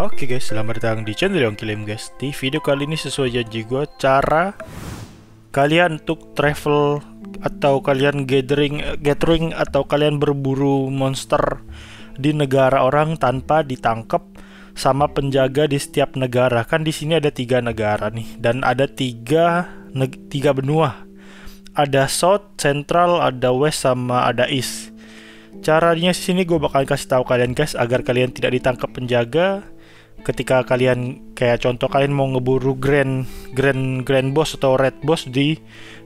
Oke guys, selamat datang di channel yang Kilim guys. Di video kali ini sesuai janji gue, cara kalian untuk travel atau kalian gathering, gathering atau kalian berburu monster di negara orang tanpa ditangkap sama penjaga di setiap negara. Kan di sini ada tiga negara nih dan ada tiga tiga benua. Ada South, Central, ada West sama ada East. Caranya sini gue bakal kasih tahu kalian guys agar kalian tidak ditangkap penjaga ketika kalian kayak contoh kalian mau ngeburu grand grand grand boss atau red boss di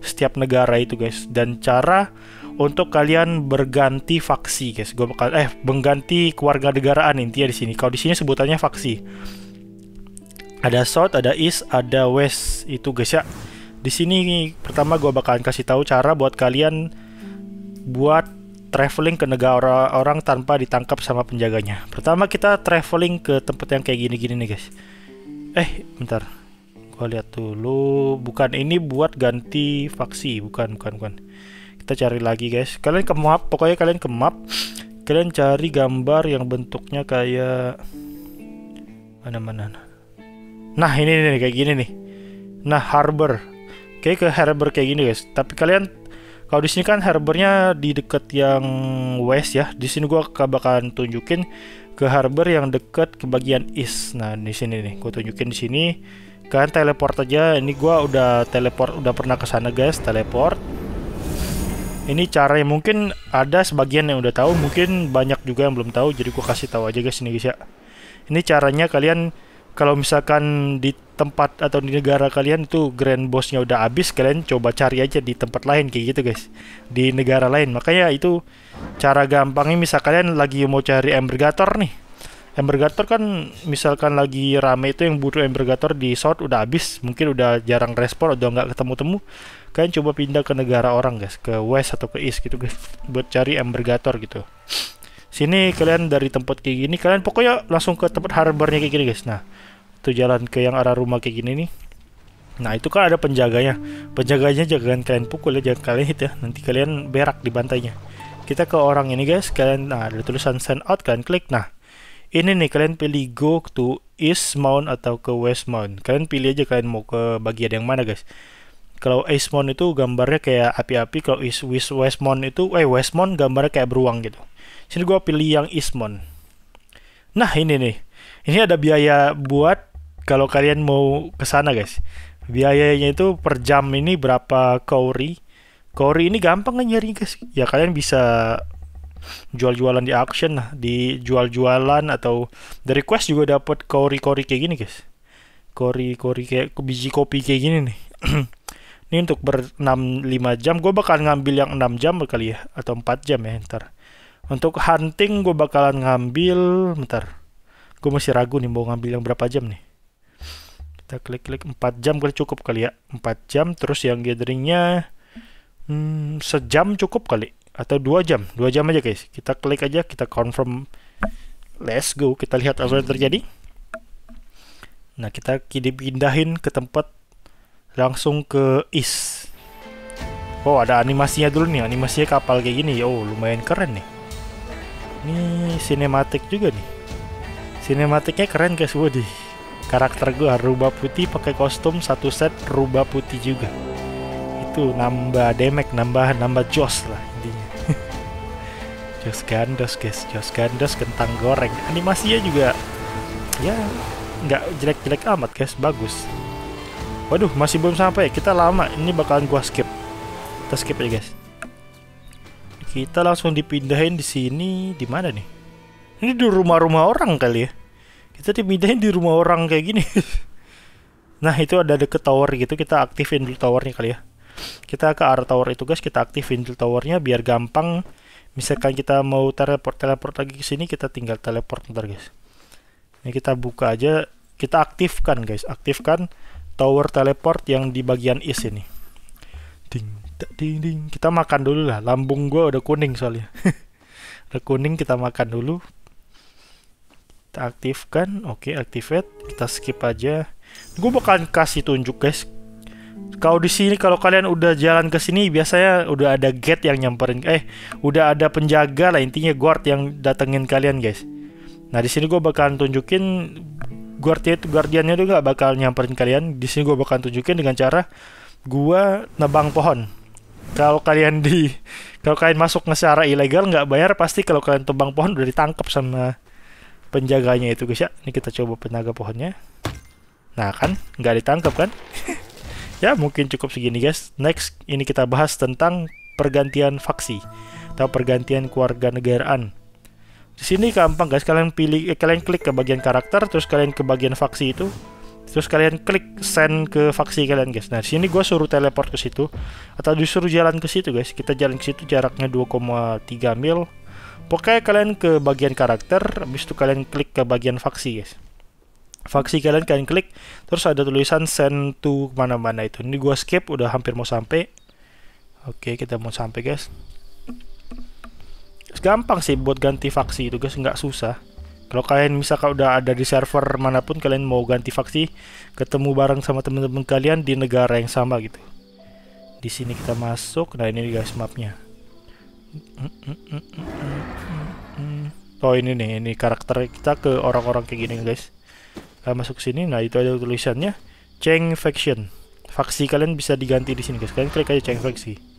setiap negara itu guys. Dan cara untuk kalian berganti faksi guys. Gue bakal eh mengganti keluarga negaraan intinya di sini. Kalau di sini sebutannya faksi. Ada south ada east ada west itu guys ya. Di sini pertama gue bakalan kasih tahu cara buat kalian buat traveling ke negara orang tanpa ditangkap sama penjaganya. Pertama kita traveling ke tempat yang kayak gini-gini nih guys. Eh, bentar. Gua lihat dulu. Bukan ini buat ganti faksi, bukan, bukan, bukan. Kita cari lagi guys. Kalian ke map, pokoknya kalian ke map. Kalian cari gambar yang bentuknya kayak mana-mana. Nah, ini nih kayak gini nih. Nah, harbor. Kayak ke harbor kayak gini guys. Tapi kalian kalau di sini kan harbornya di dekat yang west ya. Di sini gua bakalan tunjukin ke harbor yang dekat ke bagian east. Nah, di sini nih, gua tunjukin di sini. Kalian teleport aja. Ini gua udah teleport, udah pernah ke sana guys, teleport. Ini cara yang mungkin ada sebagian yang udah tahu, mungkin banyak juga yang belum tahu. Jadi gua kasih tahu aja guys ini guys ya. Ini caranya kalian kalau misalkan di tempat atau di negara kalian itu grand bossnya udah habis kalian coba cari aja di tempat lain kayak gitu guys. Di negara lain. Makanya itu cara gampangnya misal kalian lagi mau cari embergator nih. Embergator kan misalkan lagi rame itu yang butuh embergator di south udah habis mungkin udah jarang respon udah nggak ketemu temu kalian coba pindah ke negara orang guys. Ke west atau ke east gitu guys. Buat cari embergator gitu. Sini kalian dari tempat kayak gini kalian pokoknya langsung ke tempat harbornya kayak gini guys. Nah itu jalan ke yang arah rumah kayak gini nih. Nah itu kan ada penjaganya. Penjaganya jangan kalian pukul ya jangan kalian hit ya. Nanti kalian berak di bantainya. Kita ke orang ini guys. Kalian nah ada tulisan send out kalian klik. Nah ini nih kalian pilih go to east mount atau ke west mount. Kalian pilih aja kalian mau ke bagian yang mana guys. Kalau east mount itu gambarnya kayak api-api. Kalau east west west mount itu eh west mount gambarnya kayak beruang gitu. Sini gua pilih yang east mount. Nah ini nih. Ini ada biaya buat kalau kalian mau ke sana guys biayanya itu per jam ini berapa kauri? Kauri ini gampang kan nyari guys. Ya kalian bisa jual-jualan di auction lah di jual-jualan atau dari quest juga dapat kauri-kauri kayak gini guys. Kauri-kauri kayak biji kopi kayak gini nih. Ini untuk ber 6 5 jam gue bakal ngambil yang 6 jam kali ya atau 4 jam ya ntar. Untuk hunting gue bakalan ngambil bentar. Gue masih ragu nih mau ngambil yang berapa jam nih kita klik-klik 4 jam kali cukup kali ya. 4 jam terus yang gatheringnya hmm, sejam cukup kali. Atau dua jam. Dua jam aja guys. Kita klik aja kita confirm. Let's go. Kita lihat apa yang terjadi. Nah kita pindahin ke tempat langsung ke east oh ada animasinya dulu nih. Animasinya kapal kayak gini. Oh lumayan keren nih. Ini sinematik juga nih. Sinematiknya keren guys. Waduh karakter gue rubah putih pakai kostum satu set rubah putih juga. Itu nambah damage nambah nambah jos lah intinya. Jos gandos guys. Jos gandos kentang goreng. Animasinya juga ya nggak jelek-jelek amat guys. Bagus. Waduh masih belum sampai. Kita lama. Ini bakalan gua skip. Kita skip aja guys. Kita langsung dipindahin di sini. Di mana nih? Ini di rumah-rumah orang kali ya kita dipindahin di rumah orang kayak gini. Nah itu ada deket tower gitu kita aktifin dulu towernya kali ya. Kita ke arah tower itu guys kita aktifin dulu towernya biar gampang. Misalkan kita mau teleport teleport lagi ke sini kita tinggal teleport ntar guys. Ini kita buka aja kita aktifkan guys. Aktifkan tower teleport yang di bagian east ini. Ding ding ding. Kita makan dulu lah. Lambung gua udah kuning soalnya. Udah kuning kita makan dulu kita aktifkan. Oke okay, activate. Kita skip aja. Gue bakalan kasih tunjuk guys. Kalau di sini kalau kalian udah jalan ke sini biasanya udah ada gate yang nyamperin. Eh udah ada penjaga lah intinya guard yang datengin kalian guys. Nah di sini gue bakalan tunjukin. Guardian guardiannya tuh gak bakal nyamperin kalian. Di sini gue bakal tunjukin dengan cara gue nebang pohon. Kalau kalian di kalau kalian masuk secara ilegal nggak bayar pasti kalau kalian tebang pohon udah ditangkap sama penjaganya itu guys ya. Ini kita coba penaga pohonnya. Nah kan nggak ditangkap kan? Ya mungkin cukup segini guys. Next ini kita bahas tentang pergantian faksi atau pergantian keluarga negaraan. Di sini gampang guys. Kalian pilih eh, kalian klik ke bagian karakter terus kalian ke bagian faksi itu. Terus kalian klik send ke faksi kalian guys. Nah sini gue suruh teleport ke situ atau disuruh jalan ke situ guys. Kita jalan ke situ jaraknya 2,3 mil pokoknya kalian ke bagian karakter habis itu kalian klik ke bagian faksi guys faksi kalian kalian klik terus ada tulisan send to mana-mana itu ini gue skip udah hampir mau sampai oke kita mau sampai guys gampang sih buat ganti faksi itu guys nggak susah kalau kalian misalkan udah ada di server mana pun kalian mau ganti faksi, ketemu bareng sama teman-teman kalian di negara yang sama gitu. Di sini kita masuk. Nah, ini guys mapnya. Oh, ini nih, ini karakter kita ke orang-orang kayak gini guys. Kita masuk sini. Nah, itu ada tulisannya Cheng Faction. Faksi kalian bisa diganti di sini guys. Kalian klik aja Cheng Faksi.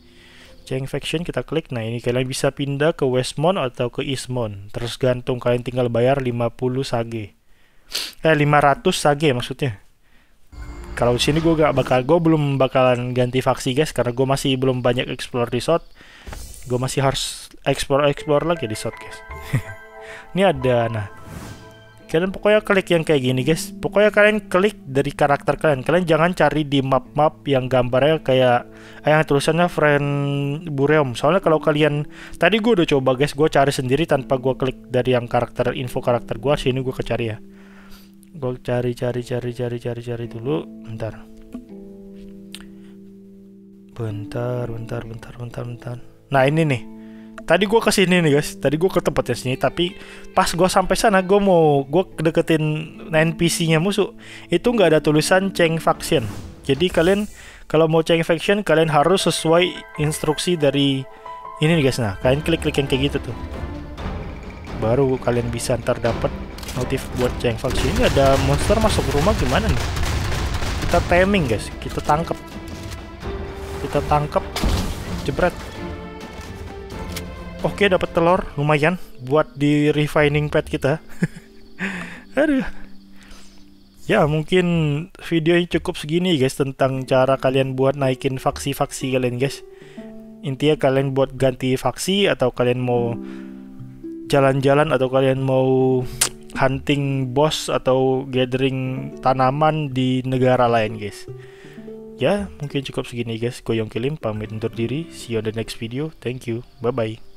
Change faction kita klik. Nah, ini kalian bisa pindah ke Westmont atau ke Eastmont. Terus gantung kalian tinggal bayar 50 sage. Eh 500 sage maksudnya. Kalau sini gue gak bakal, gue belum bakalan ganti faksi guys karena gue masih belum banyak explore resort. Gue masih harus explore explore lagi di guys. ini ada, nah. Kalian pokoknya klik yang kayak gini guys. Pokoknya kalian klik dari karakter kalian. Kalian jangan cari di map-map yang gambarnya kayak eh, yang tulisannya friend bureum. Soalnya kalau kalian tadi gue udah coba guys. Gue cari sendiri tanpa gue klik dari yang karakter info karakter gue sini gue kecari ya. Gue cari cari cari cari cari cari dulu. Bentar. Bentar bentar bentar bentar bentar nah ini nih. Tadi gue ke sini nih guys. Tadi gue ke tempatnya sini tapi pas gue sampai sana gue mau gue deketin NPC-nya musuh. Itu nggak ada tulisan Cheng Faction. Jadi kalian kalau mau Cheng Faction kalian harus sesuai instruksi dari ini nih guys. Nah kalian klik-klik yang kayak gitu tuh. Baru kalian bisa ntar dapat notif buat Cheng Faction. Ini ada monster masuk rumah gimana nih? Kita timing guys. Kita tangkap kita tangkap jebret Oke dapat telur lumayan buat di refining pad kita. Aduh. Ya mungkin video ini cukup segini guys tentang cara kalian buat naikin faksi-faksi kalian guys. Intinya kalian buat ganti faksi atau kalian mau jalan-jalan atau kalian mau hunting boss atau gathering tanaman di negara lain guys. Ya, mungkin cukup segini guys. Goyong Kilim pamit undur diri. See you on the next video. Thank you. Bye bye.